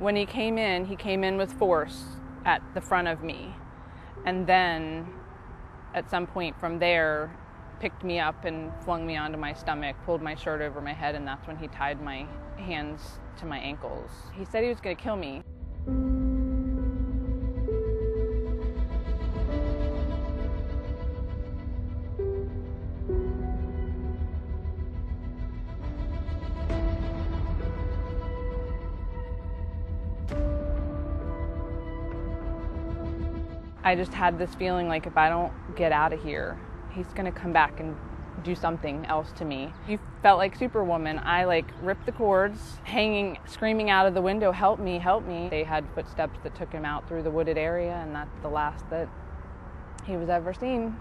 When he came in, he came in with force at the front of me. And then at some point from there, picked me up and flung me onto my stomach, pulled my shirt over my head, and that's when he tied my hands to my ankles. He said he was going to kill me. I just had this feeling like if I don't get out of here, he's gonna come back and do something else to me. You felt like Superwoman. I like ripped the cords, hanging, screaming out of the window, help me, help me. They had footsteps that took him out through the wooded area, and that's the last that he was ever seen.